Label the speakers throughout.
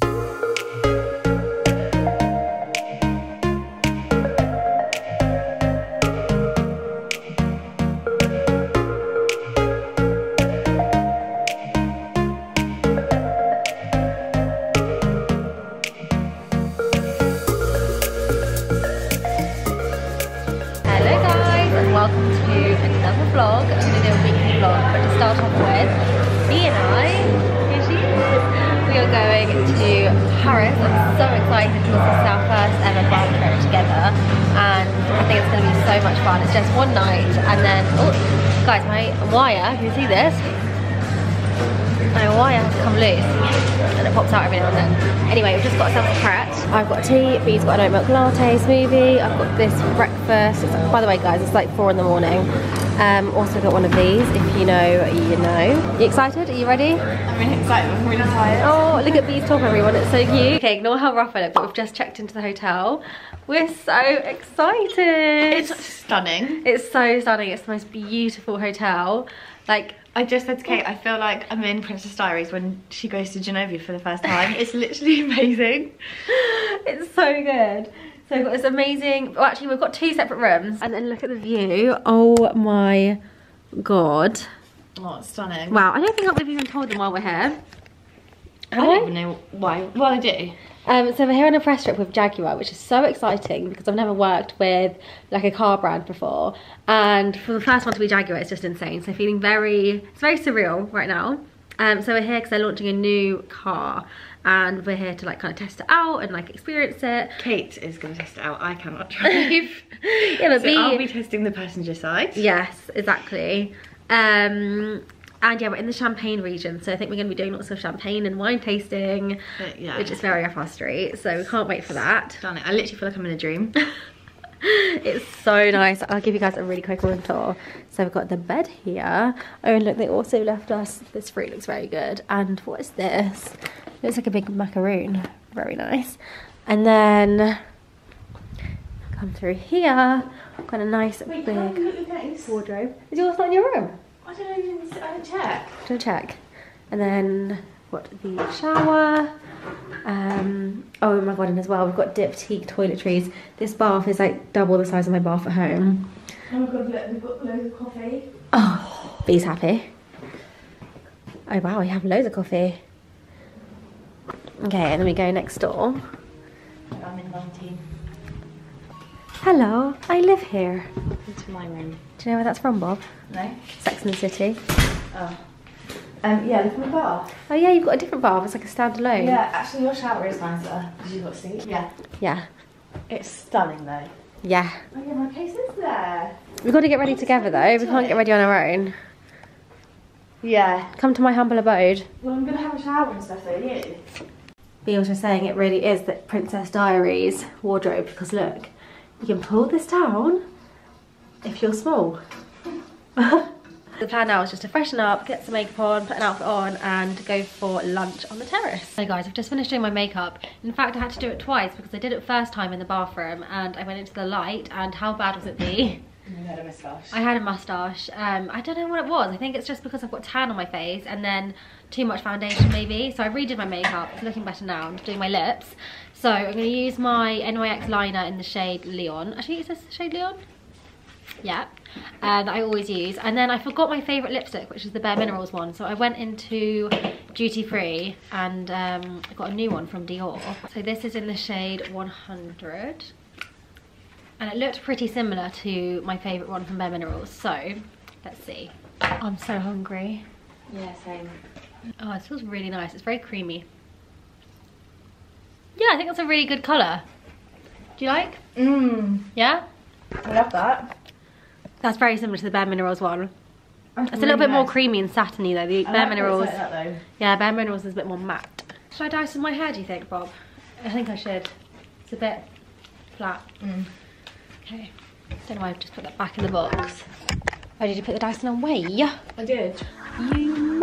Speaker 1: Hello My wire has come loose and it pops out every now and then. Anyway, we've just got ourselves a pret. I've got tea, Bee's got an oat milk latte smoothie, I've got this breakfast. It's, by the way guys, it's like four in the morning. Um, also got one of these, if you know, you know. You excited? Are you ready?
Speaker 2: I'm really excited, I'm really tired.
Speaker 1: Oh, look at Bee's top everyone, it's so cute. Okay, ignore how rough I look, but we've just checked into the hotel. We're so excited.
Speaker 2: It's stunning.
Speaker 1: It's so stunning. It's the most beautiful hotel. Like,
Speaker 2: I just said to Kate, I feel like I'm in Princess Diaries when she goes to Genovia for the first time. it's literally amazing.
Speaker 1: it's so good. So we've got this amazing, well actually we've got two separate rooms. And then look at the view. Oh my God.
Speaker 2: Oh, it's stunning.
Speaker 1: Wow, I don't think we've even told them while we're here.
Speaker 2: I don't even know why. Well, I do.
Speaker 1: Um, so we're here on a press trip with Jaguar, which is so exciting because I've never worked with like a car brand before. And for the first one to be Jaguar, it's just insane. So feeling very, it's very surreal right now. Um, so we're here because they're launching a new car and we're here to like kind of test it out and like experience it.
Speaker 2: Kate is going to test it out. I cannot drive.
Speaker 1: yeah, but
Speaker 2: so
Speaker 1: Bee-
Speaker 2: I'll be testing the passenger side.
Speaker 1: Yes, exactly. Um, and yeah, we're in the Champagne region, so I think we're going to be doing lots of champagne and wine tasting,
Speaker 2: But yeah.
Speaker 1: which is very up our street. So we can't wait for that.
Speaker 2: stunning. I literally feel like I'm in a dream.
Speaker 1: It's so nice. I'll give you guys a really quick room tour. So we've got the bed here. Oh, and look, they also left us. This fruit looks very good. And what is this? looks like a big macaroon. Very nice. And then come through here. Got a nice big wardrobe. Is yours not in your room?
Speaker 2: I don't know, even I check.
Speaker 1: to check. And then what, the shower. Um, oh my god, and as well, we've got Diptyque toiletries. This bath is like double the size of my bath at home.
Speaker 2: Oh my god, look, we've got loads of coffee.
Speaker 1: Oh, Bee's happy. Oh wow, we have loads of coffee. Okay, and then we go next door.
Speaker 2: I'm in 19.
Speaker 1: Hello, I live here.
Speaker 2: Into my room.
Speaker 1: Do you know where that's from, Bob?
Speaker 2: No?
Speaker 1: Sex and the City.
Speaker 2: Oh. Um, yeah, look at my bath.
Speaker 1: Oh yeah, you've got a different bath. It's like a standalone.
Speaker 2: Yeah, actually your shower is nicer because you've got a seat. Yeah.
Speaker 1: Yeah.
Speaker 2: It's stunning though.
Speaker 1: Yeah.
Speaker 2: Oh yeah, my case is there.
Speaker 1: We've got to get ready together though. We can't get ready on our own.
Speaker 2: Yeah.
Speaker 1: Come to my humble abode.
Speaker 2: Well, I'm gonna have a shower and stuff though, you.
Speaker 1: Bea was just saying it really is the Princess Diaries wardrobe because look, you can pull this down if you're small. the plan now is just to freshen up, get some makeup on, put an outfit on and go for lunch on the terrace. Hey guys, I've just finished doing my makeup. In fact, I had to do it twice because I did it first time in the bathroom and I went into the light and how bad was it Bea?
Speaker 2: You had a moustache.
Speaker 1: I had a moustache. Um, I don't know what it was. I think it's just because I've got tan on my face and then too much foundation maybe. So I redid my makeup. It's looking better now. I'm doing my lips. So I'm going to use my NYX liner in the shade Leon. Actually, is this the shade Leon? Yeah, uh, that I always use. And then I forgot my favourite lipstick, which is the Bare Minerals one. So I went into Duty Free and um, I got a new one from Dior. So this is in the shade 100 and it looked pretty similar to my favourite one from Bare Minerals. So, let's see. I'm so hungry.
Speaker 2: Yeah, same.
Speaker 1: Oh, it feels really nice. It's very creamy. Yeah, I think that's a really good colour. Do you like?
Speaker 2: Mmm.
Speaker 1: Yeah?
Speaker 2: I love that.
Speaker 1: That's very similar to the Bare Minerals one.
Speaker 2: That's
Speaker 1: It's a little bit
Speaker 2: really
Speaker 1: more creamy and satiny though. The
Speaker 2: I
Speaker 1: Bare
Speaker 2: like
Speaker 1: Minerals.
Speaker 2: Like that, though.
Speaker 1: Yeah, Bare Minerals is a bit more matte. Should I some of my hair, do you think, Bob? I think I should. It's a bit flat.
Speaker 2: Mm.
Speaker 1: Okay. Don't know why I've just put that back in the box. Oh, did you put the Dyson away? Yeah.
Speaker 2: I did.
Speaker 1: You.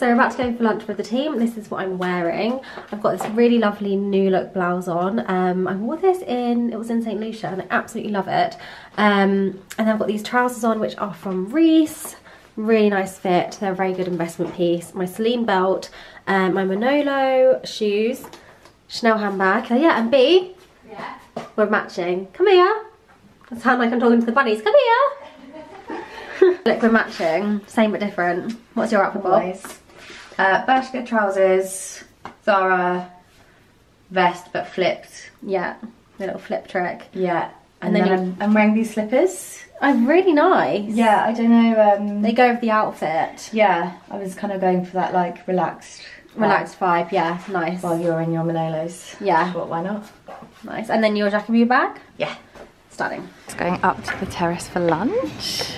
Speaker 1: So we're about to go for lunch with the team. This is what I'm wearing. I've got this really lovely New Look blouse on. Um, I wore this in, it was in St. Lucia and I absolutely love it. Um, and then I've got these trousers on which are from Reiss. Really nice fit. They're a very good investment piece. My Celine belt, um, my Manolo shoes, Chanel handbag. Uh, yeah, and B, yeah. we're matching. Come here. I sound like I'm talking to the bunnies. Come here. Look, we're matching. Same but different. What's your outfit, Bob?
Speaker 2: Uh, Bershka trousers, Zara vest but flipped.
Speaker 1: Yeah, the little flip trick.
Speaker 2: Yeah. And, and then, then I'm, I'm, wearing these slippers.
Speaker 1: I'm really nice.
Speaker 2: Yeah, I don't know. Um,
Speaker 1: they go with the outfit.
Speaker 2: Yeah, I was kind of going for that like relaxed
Speaker 1: relaxed vibe. Yeah, nice.
Speaker 2: While you're in your Manolos.
Speaker 1: Yeah.
Speaker 2: But why not?
Speaker 1: Nice. And then your Jacquemus bag?
Speaker 2: Yeah.
Speaker 1: Stunning.
Speaker 2: It's going up to the terrace for lunch.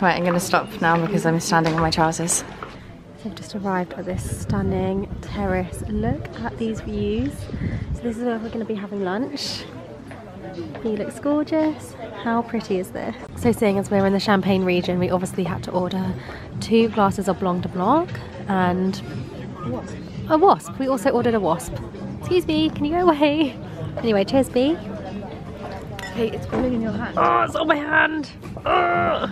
Speaker 2: Right, I'm going to stop now because I'm standing on my trousers.
Speaker 1: I've just arrived at this stunning terrace. Look at these views. So this is where we're going to be having lunch. He looks gorgeous. How pretty is this? So seeing as we're in the Champagne region, we obviously had to order two glasses of Blanc de Blanc and a wasp. We also ordered a wasp. Excuse me, can you go away? Anyway, cheers B.
Speaker 2: Hey, it's falling in your hand.
Speaker 1: Oh, it's on my hand. Oh.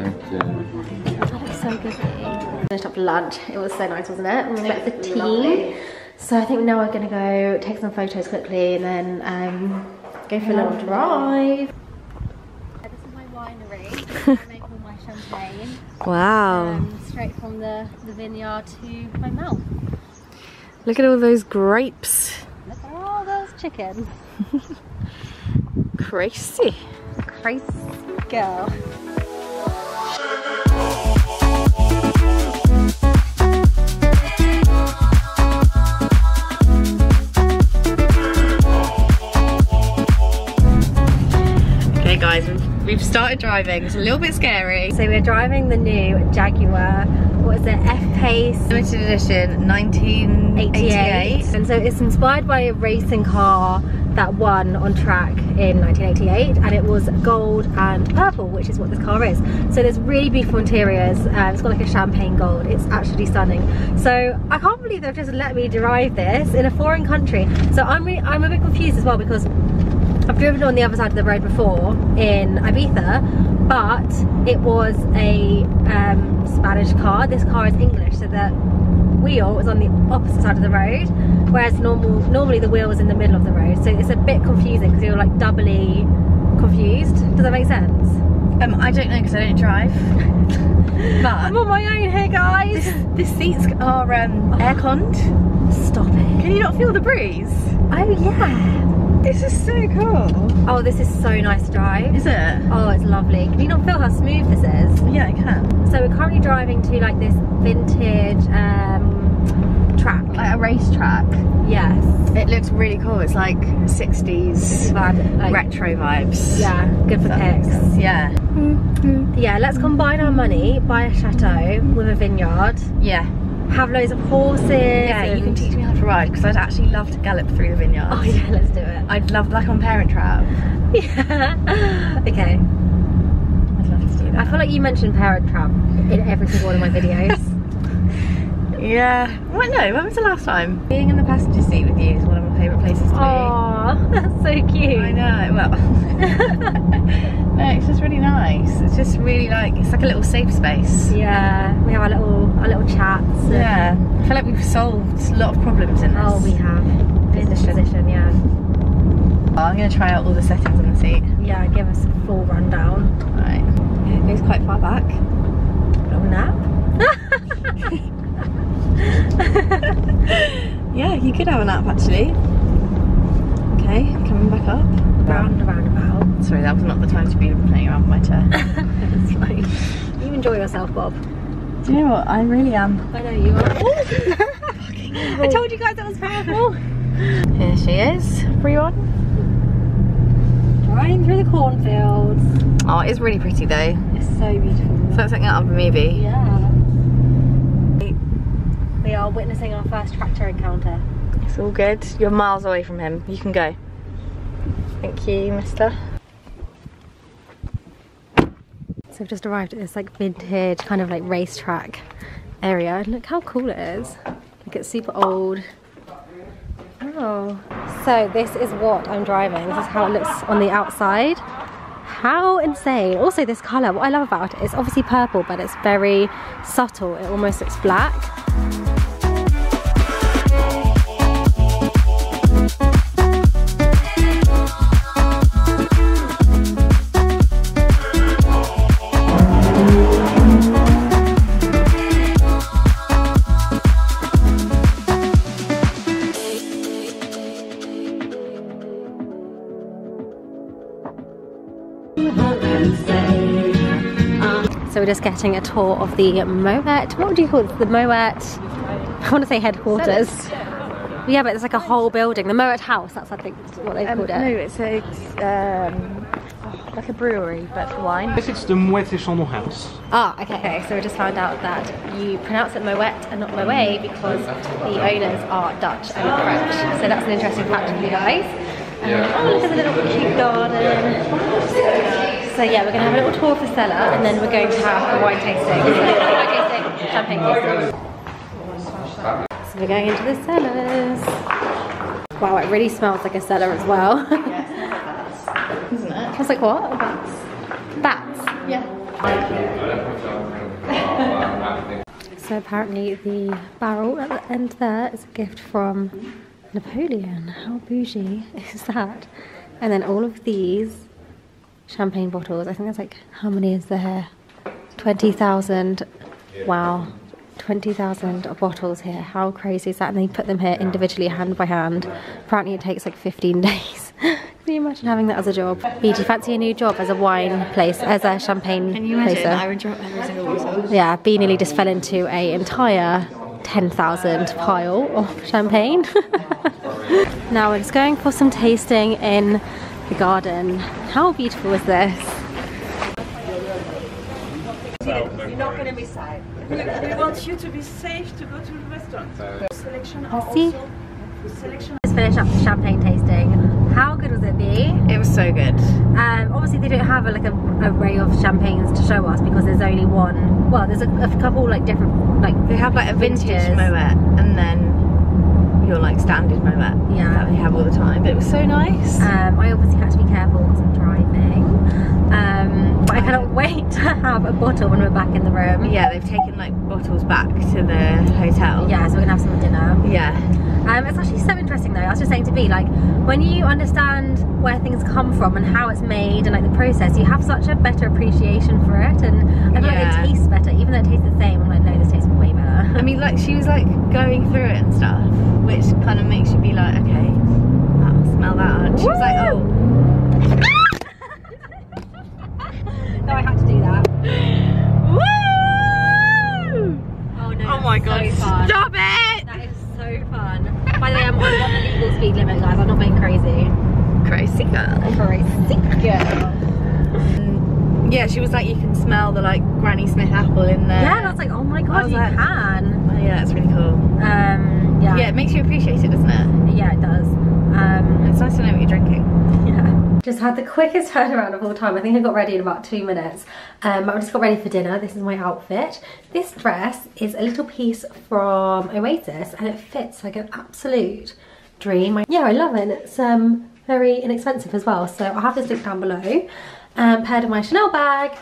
Speaker 1: That looks so good. Finished up lunch. It was so nice, wasn't it? We met the team. So I think now we're gonna go take some photos quickly and then um, go for a little drive. This is my winery. I make all my champagne.
Speaker 2: Wow.
Speaker 1: Um, straight from the, the vineyard to my mouth.
Speaker 2: Look at all those grapes.
Speaker 1: Look at all those chickens.
Speaker 2: Crazy.
Speaker 1: Crazy girl.
Speaker 2: We've started driving. It's a little bit scary.
Speaker 1: So we're driving the new Jaguar, what is it, F-Pace?
Speaker 2: Limited edition, 1988.
Speaker 1: And so it's inspired by a racing car that won on track in 1988 and it was gold and purple which is what this car is. So there's really beautiful interiors. Um, it's got like a champagne gold. It's actually stunning. So I can't believe they've just let me drive this in a foreign country. So I'm really, I'm a bit confused as well because I've driven on the other side of the road before in Ibiza, but it was a um, Spanish car. This car is English, so the wheel was on the opposite side of the road, whereas normal normally the wheel was in the middle of the road. So it's a bit confusing because you're like doubly confused. Does that make sense?
Speaker 2: Um, I don't know because I don't drive.
Speaker 1: but I'm on my own here, guys.
Speaker 2: This, this seats are um, oh. air-conned.
Speaker 1: Stop it.
Speaker 2: Can you not feel the breeze?
Speaker 1: Oh yeah.
Speaker 2: This is so cool.
Speaker 1: Oh, this is so nice to drive.
Speaker 2: Is it?
Speaker 1: Oh, it's lovely. Can you not feel how smooth this is?
Speaker 2: Yeah, I can.
Speaker 1: So we're currently driving to like this vintage um, track.
Speaker 2: Like a race track?
Speaker 1: Yes.
Speaker 2: It looks really cool. It's like 60s like, retro vibes.
Speaker 1: Yeah, good for pics.
Speaker 2: Yeah.
Speaker 1: Yeah, let's combine our money, buy a chateau with a vineyard.
Speaker 2: Yeah
Speaker 1: have loads of horses.
Speaker 2: Yeah, you can teach me how to ride because I'd actually love to gallop through the vineyard.
Speaker 1: Oh yeah, let's do it.
Speaker 2: I'd love like on Parent Trap.
Speaker 1: Yeah. okay.
Speaker 2: I'd love to do that.
Speaker 1: I feel like you mentioned Parent Trap in every single one of my videos.
Speaker 2: yeah. Well, no, when was the last time? Being in the passenger seat with you is one of my favourite places to
Speaker 1: Aww, be. that's so cute.
Speaker 2: I know, well. No, it's just really nice. It's just really like it's like a little safe space.
Speaker 1: Yeah, we have our little our little chats.
Speaker 2: Yeah, I feel like we've solved a lot of problems in this.
Speaker 1: Oh, we have.
Speaker 2: In this position,
Speaker 1: yeah.
Speaker 2: Oh, I'm gonna try out all the settings on the seat.
Speaker 1: Yeah, give us a full rundown.
Speaker 2: Right. It goes quite far back.
Speaker 1: Little nap.
Speaker 2: yeah, you could have a nap actually. Okay, coming back up.
Speaker 1: Round, roundabout.
Speaker 2: Sorry, that was not the time to be playing around with my chair.
Speaker 1: it's. You enjoy yourself, Bob.
Speaker 2: Do you know what? I really am.
Speaker 1: I know you are. I told you guys that was powerful.
Speaker 2: Here she is, everyone.
Speaker 1: Driving through the cornfields.
Speaker 2: Oh, it's really pretty though.
Speaker 1: It's so beautiful.
Speaker 2: It's like something out of a movie.
Speaker 1: Yeah. We are witnessing our first tractor encounter.
Speaker 2: It's all good. You're miles away from him. You can go. Thank you, mister.
Speaker 1: So we've just arrived at this like vintage kind of like racetrack area. Look how cool it is. Like it's super old. Oh. So this is what I'm driving. This is how it looks on the outside. How insane. Also this colour, what I love about it is obviously purple but it's very subtle. It almost looks black. So we're just getting a tour of the Moet. What would you call it? The Moet. I want to say headquarters. Yeah, but it's like a whole building. The Moet House. That's I think what they've
Speaker 2: Um,
Speaker 1: called
Speaker 2: no, it's a um, like a brewery, but for wine.
Speaker 3: Yes, it's the Moet et Chandon House.
Speaker 1: Ah, okay. So we just found out that you pronounce it Moet and not Moet because the owners are Dutch and French. So that's an interesting fact for you guys. Um, oh, look at the little cute garden. So yeah, we're going to have a little tour of the cellar and then we're going to have a wine tasting. So, wine tasting, champagne tasting. So we're going into the cellars. Wow, it really smells like a cellar as well.
Speaker 2: Isn't it?
Speaker 1: Smells like what?
Speaker 2: Bats.
Speaker 1: Bats.
Speaker 2: Yeah.
Speaker 1: So apparently the barrel at the end there is a gift from Napoleon. How bougie is that? And then all of these champagne bottles. I think there's like, how many is there? 20,000. Wow. 20,000 bottles here. How crazy is that? And they put them here individually, hand by hand. Apparently it takes like 15 days. Can you imagine having that as a job? B, do you fancy a new job as a wine place, as a champagne
Speaker 2: Can you imagine?
Speaker 1: placer?
Speaker 2: I would drop every single bottle.
Speaker 1: yeah, B nearly just fell into a entire 10,000 pile of champagne. now we're just going for some tasting in the garden. How beautiful is this?
Speaker 4: You're not going to be safe. We, we want you to be safe to go to the restaurant. Selection also selection.
Speaker 1: Let's finish up the champagne tasting. How good was it, B?
Speaker 2: It was so good.
Speaker 1: Um, obviously they don't have a, like a array of champagnes to show us because there's only one. Well, there's a, a couple like different like
Speaker 2: They have like a vintage
Speaker 1: Vintages.
Speaker 2: Moet and then your like standard Moet
Speaker 1: Yeah.
Speaker 2: that they have all the time. But it was so nice.
Speaker 1: Um, I obviously had to be careful because I'm driving. Um, but I cannot wait to have a bottle when we're back in the room.
Speaker 2: yeah, they've taken like bottles back to the hotel.
Speaker 1: Yeah, so we're gonna have some dinner.
Speaker 2: Yeah.
Speaker 1: Um, it's actually so interesting though. I was just saying to B, like, when you understand where things come from and how it's made and like the process, you have such a better appreciation for it. And I feel
Speaker 2: Yeah.
Speaker 1: like it tastes better, even though it tastes the same. I'm like, no, this tastes way better.
Speaker 2: I mean, like she was like going through it and stuff, which kind of makes you be like, okay, I'll smell that. And she was like, oh,
Speaker 1: no, I had to do that.
Speaker 2: woo!
Speaker 1: Oh no.
Speaker 2: Oh my god,
Speaker 1: so
Speaker 2: stop it!
Speaker 1: That is so fun. By the way, I'm on the legal speed limit, guys. I'm not being crazy.
Speaker 2: Crazy girl.
Speaker 1: Crazy girl.
Speaker 2: Yeah, she was like, you can smell the like Granny Smith apple in there.
Speaker 1: Yeah, and I was like, oh my god, you
Speaker 2: like-
Speaker 1: can.
Speaker 2: Oh, yeah, it's really cool.
Speaker 1: Um, yeah.
Speaker 2: Yeah, it makes you appreciate it, doesn't it?
Speaker 1: Yeah, it does. Um,
Speaker 2: It's nice to know what you're drinking.
Speaker 1: Just had the quickest turnaround of all time. I think I got ready in about two minutes. Um, I just got ready for dinner. This is my outfit. This dress is a little piece from Oasis and it fits like an absolute dream. Yeah, I love it. It's um, very inexpensive as well. So I'll have this link down below. Um, paired with my Chanel bag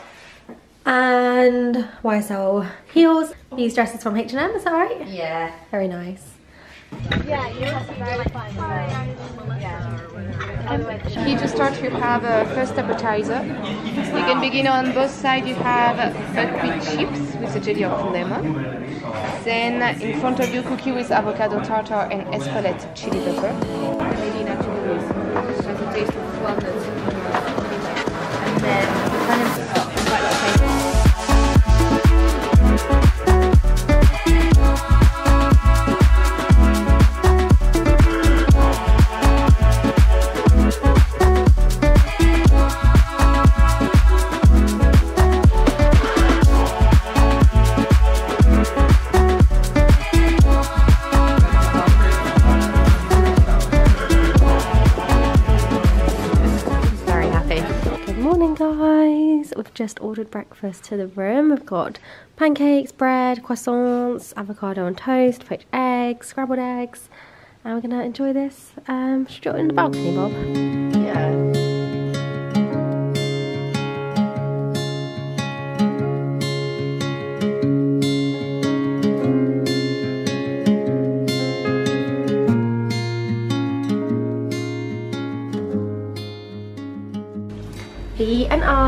Speaker 1: and YSL heels. These dresses from H&M, is that right?
Speaker 2: Yeah.
Speaker 1: Very nice.
Speaker 5: Here to start, you have a first appetizer. You can begin on both sides. You have buckwheat chips with a jelly of lemon. Then in front of you, cookie with avocado tartar and Espelette chili pepper. And then
Speaker 1: We've just ordered breakfast to the room. We've got pancakes, bread, croissants, avocado on toast, poached eggs, scrambled eggs. And we're gonna enjoy this um, straight in the balcony, Bob.
Speaker 2: Yeah.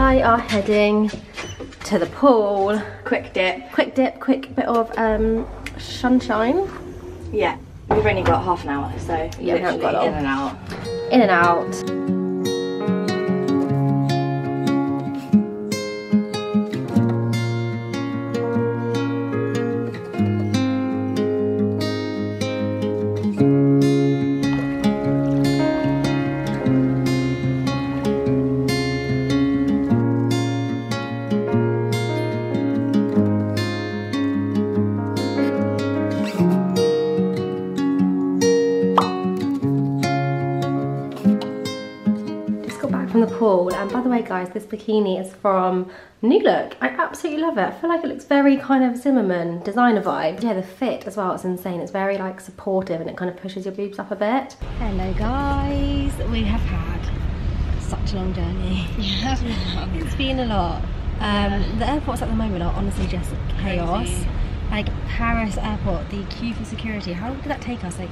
Speaker 1: I are heading to the pool.
Speaker 2: Quick dip.
Speaker 1: Quick dip, quick bit of um, sunshine.
Speaker 2: Yeah. We've only got half an hour, so
Speaker 1: Yeah, we haven't got
Speaker 2: literally in and out.
Speaker 1: In and out. Guys this bikini is from New Look. I absolutely love it. I feel like it looks very kind of Zimmermann designer vibe. Yeah the fit as well it's insane. It's very like supportive and it kind of pushes your boobs up a bit. Hello guys. We have had such a long journey.
Speaker 2: Yeah.
Speaker 1: It's been a lot. Um, the airports at the moment are honestly just chaos.
Speaker 2: Crazy.
Speaker 1: Like Paris airport, the queue for security, how long did that take us? Like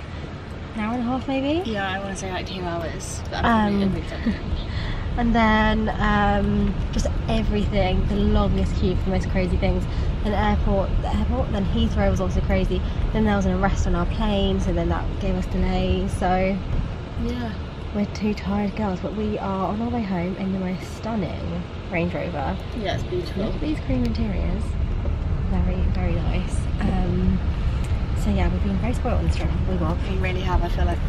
Speaker 1: an hour and a half maybe?
Speaker 2: Yeah, I want to say like two hours. But
Speaker 1: Um, And then um, just everything, the longest queue for the most crazy things. An airport, the airport, then Heathrow was also crazy. Then there was an arrest on our plane, so then that gave us delays. So
Speaker 2: yeah.
Speaker 1: we're two tired girls, but we are on our way home in the most stunning Range Rover.
Speaker 2: Yeah, it's beautiful.
Speaker 1: Look at these cream interiors. Very, very nice. Um, so yeah, we've been very spoiled on this trip, we,
Speaker 2: really have. I feel like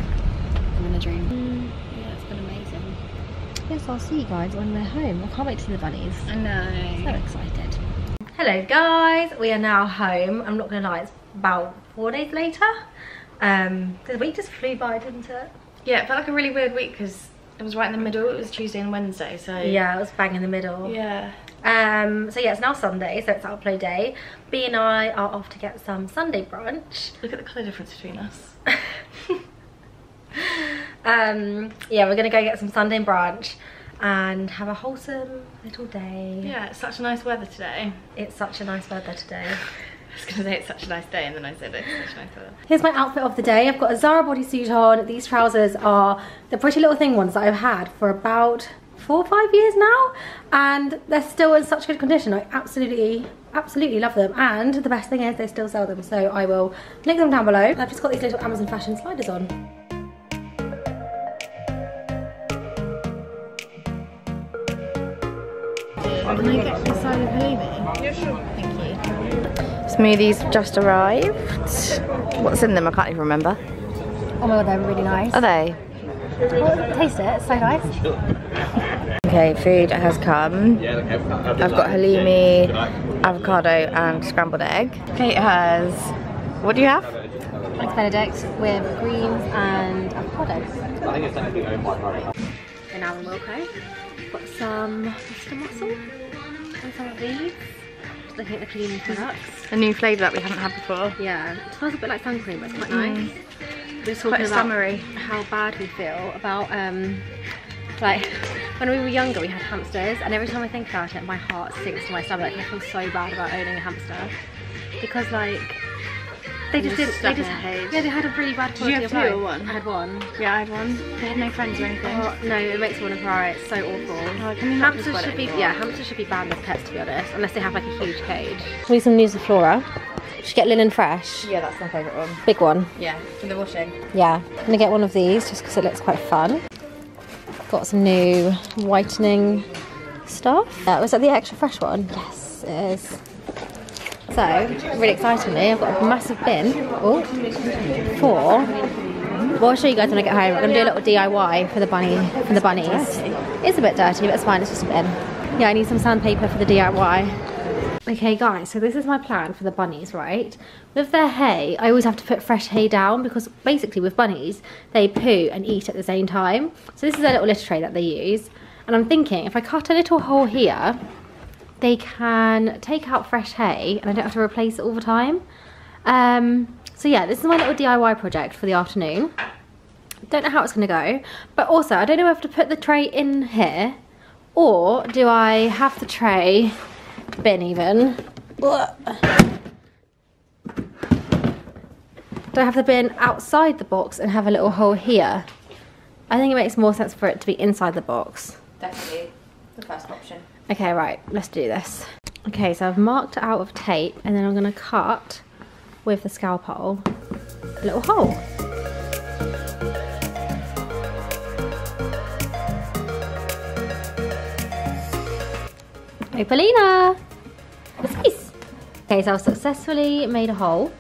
Speaker 2: I'm in a dream. Yeah, it's been amazing.
Speaker 1: Yes, I'll see you guys when we're home. I can't wait to see the bunnies.
Speaker 2: I know.
Speaker 1: So excited. Hello guys, we are now home. I'm not gonna lie, it's about four days later. Um, the week just flew by, didn't it?
Speaker 2: Yeah, it felt like a really weird week because it was right in the middle. It was Tuesday and Wednesday, so
Speaker 1: Yeah, it was bang in the middle.
Speaker 2: yeah.
Speaker 1: Um, so yeah, it's now Sunday, so it's upload day. B and I are off to get some Sunday brunch.
Speaker 2: Look at the colour difference between us.
Speaker 1: Um, yeah, we're gonna go get some Sunday brunch and have a wholesome little day.
Speaker 2: Yeah, it's such a nice weather today.
Speaker 1: It's such a nice weather today.
Speaker 2: I was gonna say it's such a nice day, and then I said it's such a nice weather.
Speaker 1: Here's my outfit of the day. I've got a Zara bodysuit on. These trousers are the Pretty Little Thing ones that I've had for about four or five years now. And they're still in such good condition. I absolutely, absolutely love them. And the best thing is they still sell them. So I will link them down below. I've just got these little Amazon fashion sliders on.
Speaker 2: Can I get the side of halloumi? Yeah, sure. Thank you. Smoothies just arrived. What's in them? I can't even remember.
Speaker 1: Oh my god, they're really nice.
Speaker 2: Are they?
Speaker 1: Oh, taste it, it's so nice.
Speaker 2: Okay, food has come. I've got halloumi, avocado, and scrambled egg. Kate has. What do you have?
Speaker 1: Eggs Benedict with greens and avocado. And now in Wilko, got some Mr. Muscle and some of these. Just looking at the cleaning products.
Speaker 2: A new flavour that we haven't had before.
Speaker 1: Yeah, it smells a bit like sun cream, but it's quite nice. We were talking
Speaker 2: Quite
Speaker 1: about
Speaker 2: summery.
Speaker 1: how bad we feel about um like when we were younger we had hamsters and every time I think about it my heart sinks to my stomach. I feel so bad about owning a hamster because like they just
Speaker 2: just
Speaker 1: didn't they just
Speaker 2: in
Speaker 1: yeah they had a really bad
Speaker 2: Did you
Speaker 1: quality
Speaker 2: have
Speaker 1: of
Speaker 2: two
Speaker 1: life.
Speaker 2: or one?
Speaker 1: I had one.
Speaker 2: Yeah, I had one. They had no friends or anything.
Speaker 1: Oh, no, it makes me want to cry. It's so awful.
Speaker 2: Oh, can we not
Speaker 1: hamsters
Speaker 2: talk
Speaker 1: should be
Speaker 2: anymore?
Speaker 1: yeah, hamsters should be banned as pets to be honest, unless they have like a huge cage. We need some new Zoflora. Should get linen fresh.
Speaker 2: Yeah, that's my favourite one.
Speaker 1: Big one.
Speaker 2: Yeah, for the washing.
Speaker 1: Yeah, I'm gonna get one of these just because it looks quite fun. Got some new whitening stuff. Uh, was that the extra fresh one? Yes, it is. So, really excitingly, I've got a massive bin oh, for. Well, I'll show you guys when I get home. I'm gonna do a little DIY for the bunny for the bunnies. It's a bit dirty, but it's fine. It's just a bin. Yeah, I need some sandpaper for the DIY. Okay guys, so this is my plan for the bunnies, right? With their hay, I always have to put fresh hay down because basically with bunnies, they poo and eat at the same time. So this is a little litter tray that they use. And I'm thinking if I cut a little hole here, they can take out fresh hay and I don't have to replace it all the time. Um, so yeah, this is my little DIY project for the afternoon. Don't know how it's going to go. But also, I don't know if I have to put the tray in here or do I have the tray bin even? Do I have the bin outside the box and have a little hole here? I think it makes more sense for it to be inside the box.
Speaker 2: Definitely the first option.
Speaker 1: Okay, right, let's do this. Okay, so I've marked out of tape and then I'm gonna cut with the scalpel a little hole. Hey, Paulina! What's this? Okay, so I've successfully made a hole.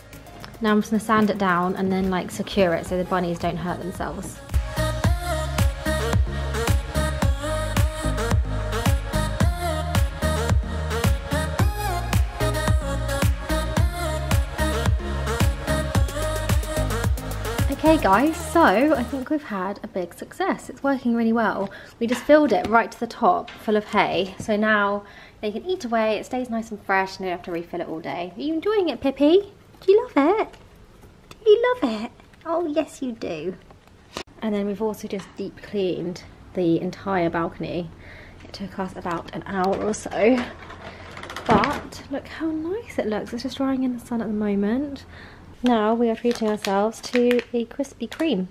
Speaker 1: Now I'm just gonna sand it down and then like secure it so the bunnies don't hurt themselves. Okay guys, so I think we've had a big success. It's working really well. We just filled it right to the top full of hay. So now they can eat away, it stays nice and fresh and you don't have to refill it all day. Are you enjoying it, Pippi? Do you love it? Do you love it? Oh yes you do. And then we've also just deep cleaned the entire balcony. It took us about an hour or so. But look how nice it looks. It's just drying in the sun at the moment. Now we are treating ourselves to a Krispy Kreme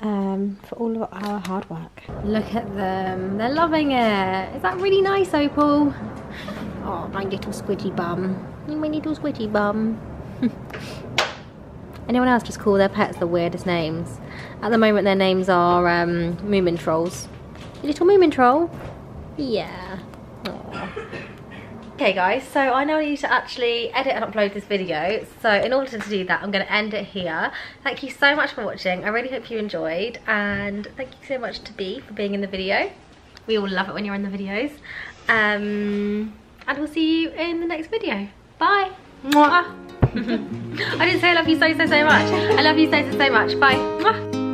Speaker 1: um, for all of our hard work. Look at them, they're loving it. Is that really nice, Opal? Oh, my little squidgy bum. My little squidgy bum. Anyone else just call their pets the weirdest names? At the moment their names are um, Moomin Trolls. Little Moomin Troll? Yeah. Aww. Okay guys, so I now need to actually edit and upload this video. So in order to do that, I'm going to end it here. Thank you so much for watching. I really hope you enjoyed. And thank you so much to B for being in the video. We all love it when you're in the videos. Um, and we'll see you in the next video. Bye. Mwah. I didn't say I love you so, so, so much. I love you so, so, so much. Bye. Mwah.